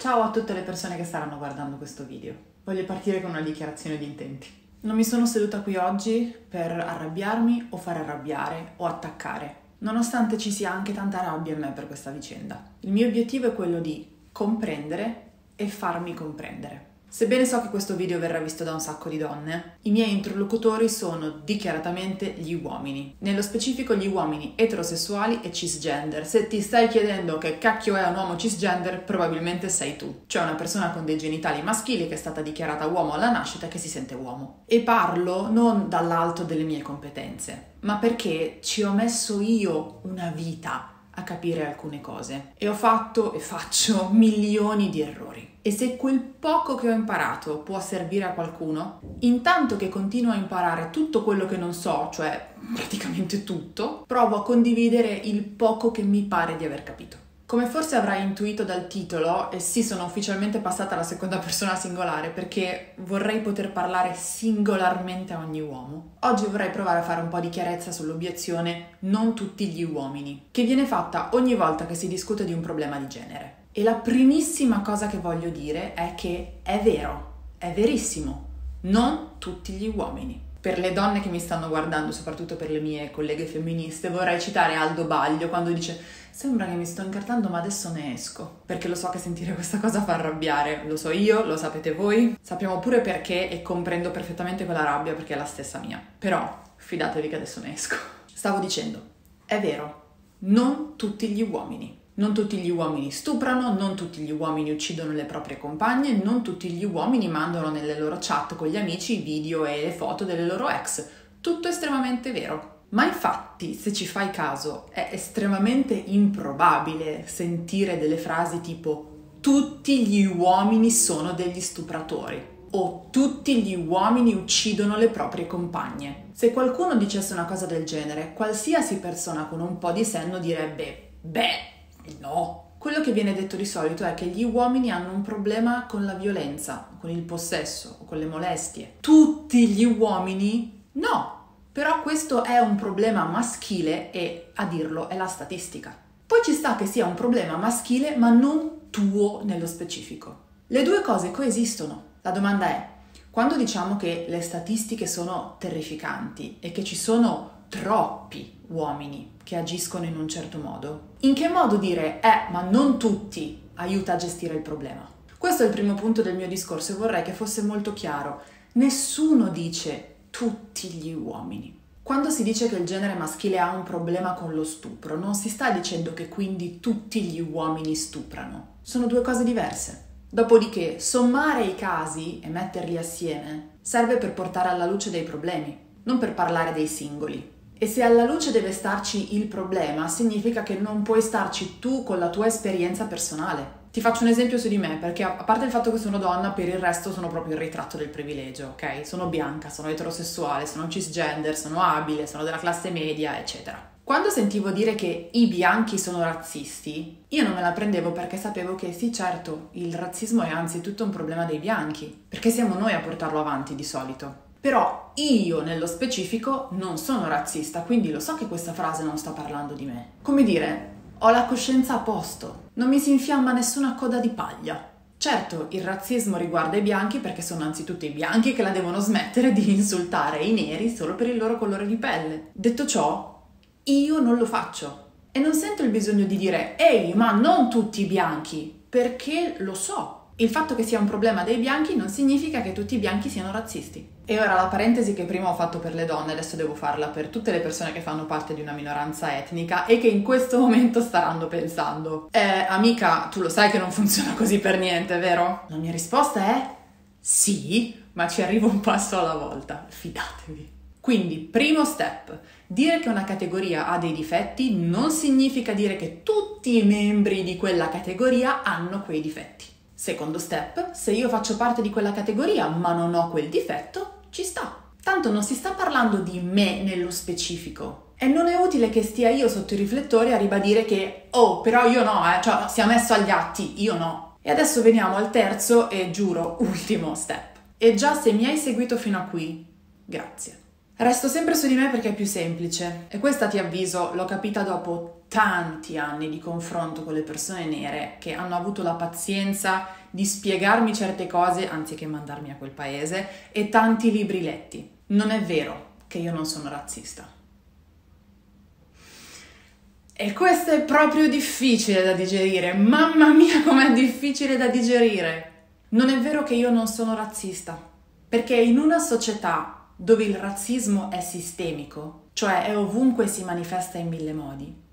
Ciao a tutte le persone che staranno guardando questo video. Voglio partire con una dichiarazione di intenti. Non mi sono seduta qui oggi per arrabbiarmi o fare arrabbiare o attaccare, nonostante ci sia anche tanta rabbia in me per questa vicenda. Il mio obiettivo è quello di comprendere e farmi comprendere. Sebbene so che questo video verrà visto da un sacco di donne, i miei interlocutori sono dichiaratamente gli uomini. Nello specifico gli uomini eterosessuali e cisgender. Se ti stai chiedendo che cacchio è un uomo cisgender, probabilmente sei tu. Cioè una persona con dei genitali maschili che è stata dichiarata uomo alla nascita e che si sente uomo. E parlo non dall'alto delle mie competenze, ma perché ci ho messo io una vita a capire alcune cose e ho fatto e faccio milioni di errori. E se quel poco che ho imparato può servire a qualcuno, intanto che continuo a imparare tutto quello che non so, cioè praticamente tutto, provo a condividere il poco che mi pare di aver capito. Come forse avrai intuito dal titolo, eh sì, sono ufficialmente passata alla seconda persona singolare perché vorrei poter parlare singolarmente a ogni uomo. Oggi vorrei provare a fare un po' di chiarezza sull'obiezione non tutti gli uomini, che viene fatta ogni volta che si discute di un problema di genere. E la primissima cosa che voglio dire è che è vero, è verissimo, non tutti gli uomini. Per le donne che mi stanno guardando, soprattutto per le mie colleghe femministe, vorrei citare Aldo Baglio quando dice sembra che mi sto incartando ma adesso ne esco, perché lo so che sentire questa cosa fa arrabbiare, lo so io, lo sapete voi, sappiamo pure perché e comprendo perfettamente quella rabbia perché è la stessa mia. Però fidatevi che adesso ne esco. Stavo dicendo, è vero, non tutti gli uomini non tutti gli uomini stuprano, non tutti gli uomini uccidono le proprie compagne, non tutti gli uomini mandano nelle loro chat con gli amici i video e le foto delle loro ex. Tutto estremamente vero. Ma infatti, se ci fai caso, è estremamente improbabile sentire delle frasi tipo tutti gli uomini sono degli stupratori o tutti gli uomini uccidono le proprie compagne. Se qualcuno dicesse una cosa del genere, qualsiasi persona con un po' di senno direbbe, beh, No. Quello che viene detto di solito è che gli uomini hanno un problema con la violenza, con il possesso con le molestie. Tutti gli uomini? No. Però questo è un problema maschile e a dirlo è la statistica. Poi ci sta che sia un problema maschile ma non tuo nello specifico. Le due cose coesistono. La domanda è, quando diciamo che le statistiche sono terrificanti e che ci sono troppi uomini che agiscono in un certo modo. In che modo dire eh, ma non tutti aiuta a gestire il problema? Questo è il primo punto del mio discorso e vorrei che fosse molto chiaro. Nessuno dice tutti gli uomini. Quando si dice che il genere maschile ha un problema con lo stupro, non si sta dicendo che quindi tutti gli uomini stuprano. Sono due cose diverse. Dopodiché, sommare i casi e metterli assieme serve per portare alla luce dei problemi, non per parlare dei singoli. E se alla luce deve starci il problema, significa che non puoi starci tu con la tua esperienza personale. Ti faccio un esempio su di me, perché a parte il fatto che sono donna, per il resto sono proprio il ritratto del privilegio, ok? Sono bianca, sono eterosessuale, sono cisgender, sono abile, sono della classe media, eccetera. Quando sentivo dire che i bianchi sono razzisti, io non me la prendevo perché sapevo che sì, certo, il razzismo è anzitutto un problema dei bianchi, perché siamo noi a portarlo avanti di solito. Però io nello specifico non sono razzista, quindi lo so che questa frase non sta parlando di me. Come dire, ho la coscienza a posto, non mi si infiamma nessuna coda di paglia. Certo, il razzismo riguarda i bianchi perché sono anzitutto i bianchi che la devono smettere di insultare i neri solo per il loro colore di pelle. Detto ciò, io non lo faccio e non sento il bisogno di dire ehi, ma non tutti i bianchi, perché lo so, il fatto che sia un problema dei bianchi non significa che tutti i bianchi siano razzisti. E ora la parentesi che prima ho fatto per le donne, adesso devo farla per tutte le persone che fanno parte di una minoranza etnica e che in questo momento staranno pensando: Eh, amica, tu lo sai che non funziona così per niente, vero? La mia risposta è sì, ma ci arrivo un passo alla volta, fidatevi. Quindi, primo step, dire che una categoria ha dei difetti non significa dire che tutti i membri di quella categoria hanno quei difetti. Secondo step, se io faccio parte di quella categoria ma non ho quel difetto, ci sta. Tanto non si sta parlando di me nello specifico. E non è utile che stia io sotto i riflettori a ribadire che, oh, però io no, eh, cioè sia messo agli atti, io no. E adesso veniamo al terzo e giuro ultimo step. E già se mi hai seguito fino a qui, grazie. Resto sempre su di me perché è più semplice. E questa ti avviso, l'ho capita dopo tanti anni di confronto con le persone nere che hanno avuto la pazienza di spiegarmi certe cose anziché mandarmi a quel paese e tanti libri letti. Non è vero che io non sono razzista. E questo è proprio difficile da digerire. Mamma mia, com'è difficile da digerire. Non è vero che io non sono razzista, perché in una società dove il razzismo è sistemico, cioè è ovunque si manifesta in mille modi,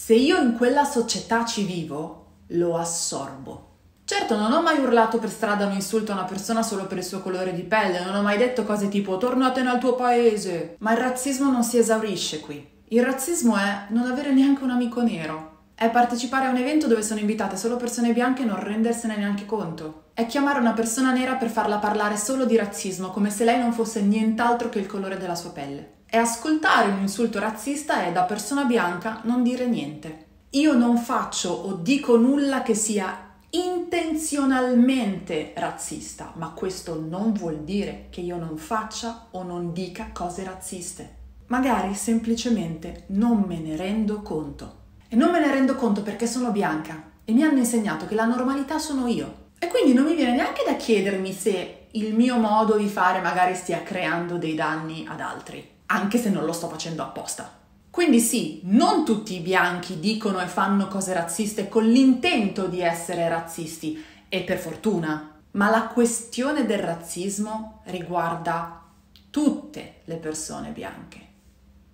se io in quella società ci vivo, lo assorbo. Certo, non ho mai urlato per strada un insulto a una persona solo per il suo colore di pelle, non ho mai detto cose tipo tornate nel tuo paese. Ma il razzismo non si esaurisce qui. Il razzismo è non avere neanche un amico nero. È partecipare a un evento dove sono invitate solo persone bianche e non rendersene neanche conto. È chiamare una persona nera per farla parlare solo di razzismo, come se lei non fosse nient'altro che il colore della sua pelle. È ascoltare un insulto razzista e da persona bianca non dire niente. Io non faccio o dico nulla che sia intenzionalmente razzista, ma questo non vuol dire che io non faccia o non dica cose razziste. Magari semplicemente non me ne rendo conto. E non me ne rendo conto perché sono bianca e mi hanno insegnato che la normalità sono io. E quindi non mi viene neanche da chiedermi se il mio modo di fare magari stia creando dei danni ad altri, anche se non lo sto facendo apposta. Quindi sì, non tutti i bianchi dicono e fanno cose razziste con l'intento di essere razzisti, e per fortuna, ma la questione del razzismo riguarda tutte le persone bianche.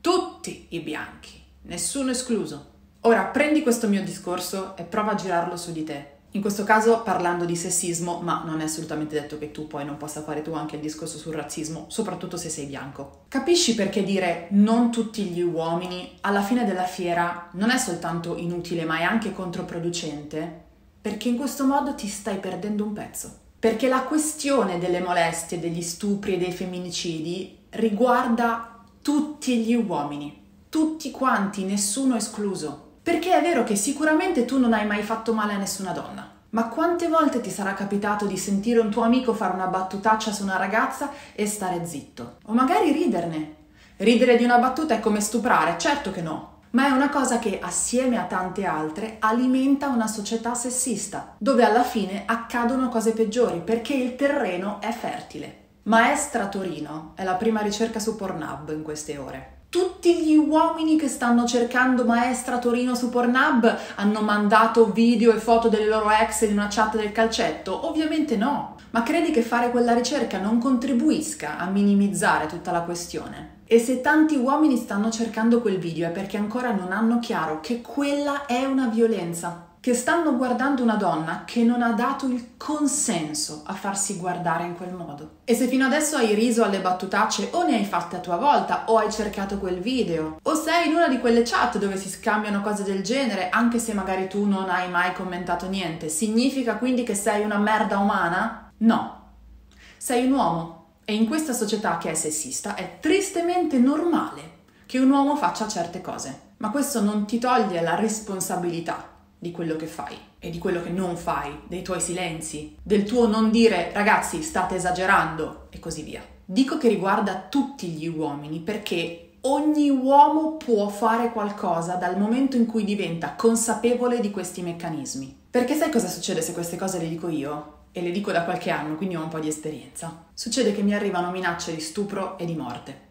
Tutti i bianchi, nessuno escluso. Ora prendi questo mio discorso e prova a girarlo su di te. In questo caso parlando di sessismo, ma non è assolutamente detto che tu poi non possa fare tu anche il discorso sul razzismo, soprattutto se sei bianco. Capisci perché dire non tutti gli uomini alla fine della fiera non è soltanto inutile, ma è anche controproducente? Perché in questo modo ti stai perdendo un pezzo. Perché la questione delle molestie, degli stupri e dei femminicidi riguarda tutti gli uomini, tutti quanti, nessuno escluso. Perché è vero che sicuramente tu non hai mai fatto male a nessuna donna. Ma quante volte ti sarà capitato di sentire un tuo amico fare una battutaccia su una ragazza e stare zitto? O magari riderne. Ridere di una battuta è come stuprare, certo che no. Ma è una cosa che, assieme a tante altre, alimenta una società sessista, dove alla fine accadono cose peggiori perché il terreno è fertile. Maestra Torino è la prima ricerca su Pornhub in queste ore tutti gli uomini che stanno cercando maestra Torino su Pornhub hanno mandato video e foto delle loro ex in una chat del calcetto? Ovviamente no. Ma credi che fare quella ricerca non contribuisca a minimizzare tutta la questione? E se tanti uomini stanno cercando quel video è perché ancora non hanno chiaro che quella è una violenza che stanno guardando una donna che non ha dato il consenso a farsi guardare in quel modo. E se fino adesso hai riso alle battutacce o ne hai fatte a tua volta o hai cercato quel video o sei in una di quelle chat dove si scambiano cose del genere anche se magari tu non hai mai commentato niente, significa quindi che sei una merda umana? No. Sei un uomo e in questa società che è sessista è tristemente normale che un uomo faccia certe cose. Ma questo non ti toglie la responsabilità di quello che fai e di quello che non fai, dei tuoi silenzi, del tuo non dire ragazzi state esagerando e così via. Dico che riguarda tutti gli uomini perché ogni uomo può fare qualcosa dal momento in cui diventa consapevole di questi meccanismi. Perché sai cosa succede se queste cose le dico io? E le dico da qualche anno, quindi ho un po' di esperienza. Succede che mi arrivano minacce di stupro e di morte.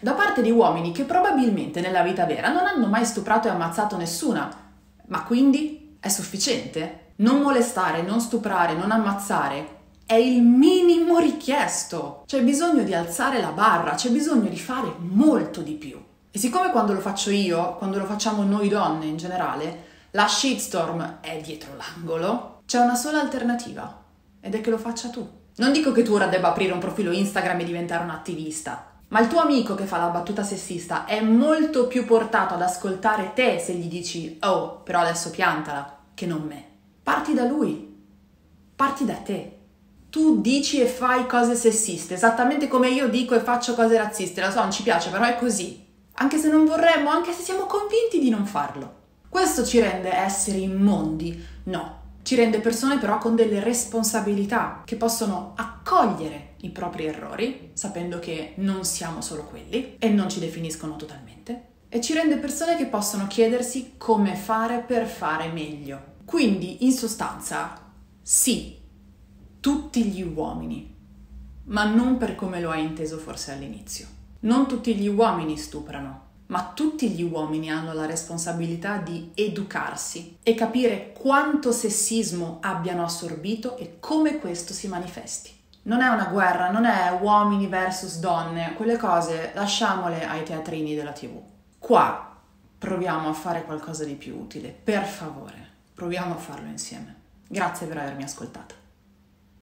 Da parte di uomini che probabilmente nella vita vera non hanno mai stuprato e ammazzato nessuna, ma quindi è sufficiente? Non molestare, non stuprare, non ammazzare è il minimo richiesto. C'è bisogno di alzare la barra, c'è bisogno di fare molto di più. E siccome quando lo faccio io, quando lo facciamo noi donne in generale, la shitstorm è dietro l'angolo, c'è una sola alternativa ed è che lo faccia tu. Non dico che tu ora debba aprire un profilo Instagram e diventare un attivista, ma il tuo amico che fa la battuta sessista è molto più portato ad ascoltare te se gli dici oh, però adesso piantala, che non me. Parti da lui, parti da te. Tu dici e fai cose sessiste, esattamente come io dico e faccio cose razziste, lo so, non ci piace, però è così. Anche se non vorremmo, anche se siamo convinti di non farlo. Questo ci rende esseri immondi? No, ci rende persone però con delle responsabilità che possono accogliere i propri errori, sapendo che non siamo solo quelli e non ci definiscono totalmente, e ci rende persone che possono chiedersi come fare per fare meglio. Quindi, in sostanza, sì, tutti gli uomini, ma non per come lo hai inteso forse all'inizio. Non tutti gli uomini stuprano, ma tutti gli uomini hanno la responsabilità di educarsi e capire quanto sessismo abbiano assorbito e come questo si manifesti. Non è una guerra, non è uomini versus donne, quelle cose lasciamole ai teatrini della TV. Qua proviamo a fare qualcosa di più utile, per favore, proviamo a farlo insieme. Grazie per avermi ascoltato.